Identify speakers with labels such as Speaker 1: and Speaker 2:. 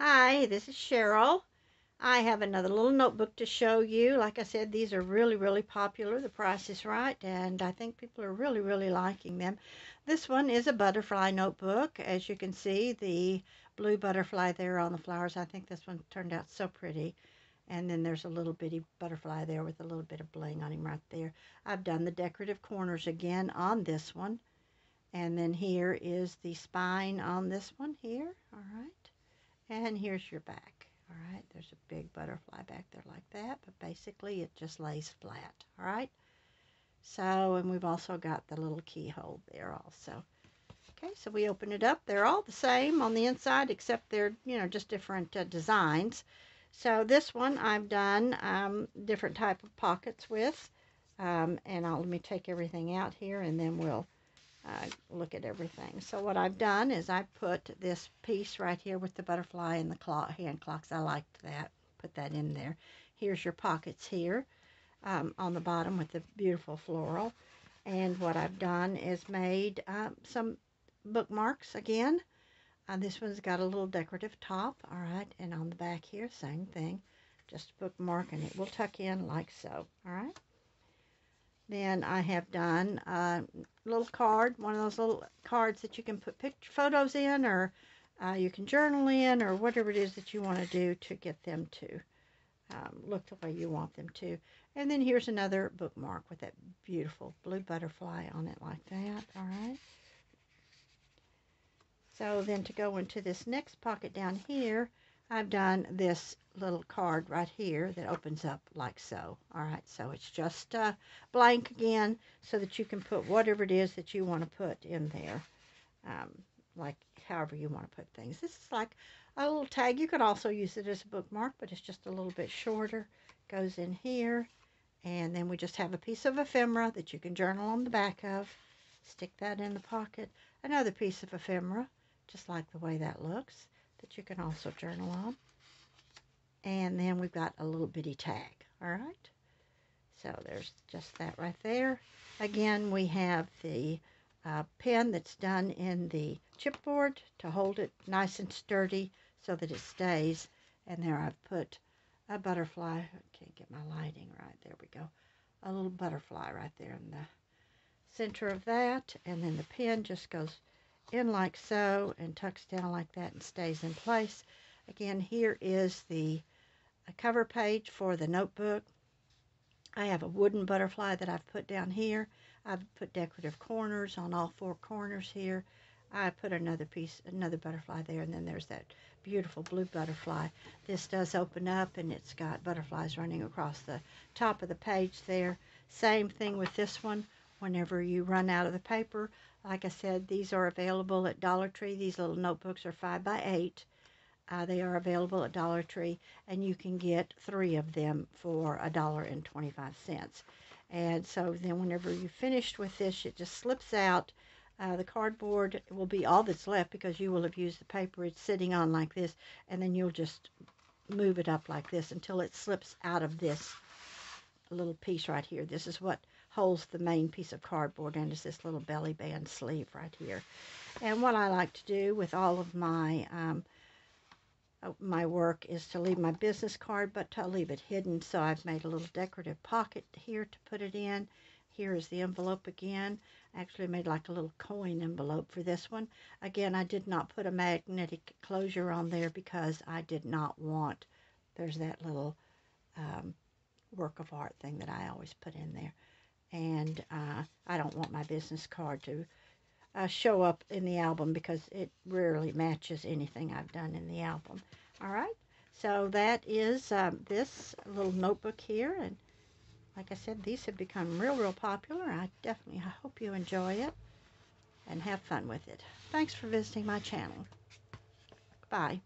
Speaker 1: Hi, this is Cheryl. I have another little notebook to show you. Like I said, these are really, really popular. The price is right, and I think people are really, really liking them. This one is a butterfly notebook. As you can see, the blue butterfly there on the flowers. I think this one turned out so pretty. And then there's a little bitty butterfly there with a little bit of bling on him right there. I've done the decorative corners again on this one. And then here is the spine on this one here. All right. And here's your back. All right, there's a big butterfly back there like that, but basically it just lays flat. All right. So, and we've also got the little keyhole there also. Okay, so we open it up. They're all the same on the inside, except they're, you know, just different uh, designs. So this one I've done um, different type of pockets with. Um, and I'll, let me take everything out here and then we'll uh, look at everything. So what I've done is I put this piece right here with the butterfly and the claw, hand clocks. I liked that. Put that in there. Here's your pockets here um, on the bottom with the beautiful floral. And what I've done is made uh, some bookmarks again. Uh, this one's got a little decorative top, all right, and on the back here, same thing, just bookmark, and it will tuck in like so, all right. Then I have done a little card, one of those little cards that you can put picture photos in or uh, you can journal in or whatever it is that you want to do to get them to um, look the way you want them to. And then here's another bookmark with that beautiful blue butterfly on it like that, all right? So then to go into this next pocket down here, I've done this little card right here that opens up like so. All right, so it's just uh, blank again so that you can put whatever it is that you want to put in there, um, like however you want to put things. This is like a little tag. You could also use it as a bookmark, but it's just a little bit shorter. Goes in here, and then we just have a piece of ephemera that you can journal on the back of. Stick that in the pocket. Another piece of ephemera, just like the way that looks that you can also journal on. And then we've got a little bitty tag, all right? So there's just that right there. Again, we have the uh, pen that's done in the chipboard to hold it nice and sturdy so that it stays. And there I've put a butterfly. I can't get my lighting right. There we go. A little butterfly right there in the center of that. And then the pen just goes in like so and tucks down like that and stays in place. Again, here is the cover page for the notebook. I have a wooden butterfly that I've put down here. I've put decorative corners on all four corners here. I put another piece, another butterfly there, and then there's that beautiful blue butterfly. This does open up, and it's got butterflies running across the top of the page there. Same thing with this one. Whenever you run out of the paper, like I said, these are available at Dollar Tree. These little notebooks are 5 by 8 uh, They are available at Dollar Tree, and you can get three of them for a dollar and 25 cents. And so then whenever you're finished with this, it just slips out. Uh, the cardboard will be all that's left because you will have used the paper it's sitting on like this, and then you'll just move it up like this until it slips out of this little piece right here. This is what holds the main piece of cardboard and is this little belly band sleeve right here. And what I like to do with all of my um, uh, my work is to leave my business card, but to leave it hidden. So I've made a little decorative pocket here to put it in. Here is the envelope again. I actually made like a little coin envelope for this one. Again, I did not put a magnetic closure on there because I did not want, there's that little um, work of art thing that I always put in there and uh, I don't want my business card to uh, show up in the album because it rarely matches anything I've done in the album. All right, so that is um, this little notebook here, and like I said, these have become real, real popular. I definitely I hope you enjoy it and have fun with it. Thanks for visiting my channel. Bye.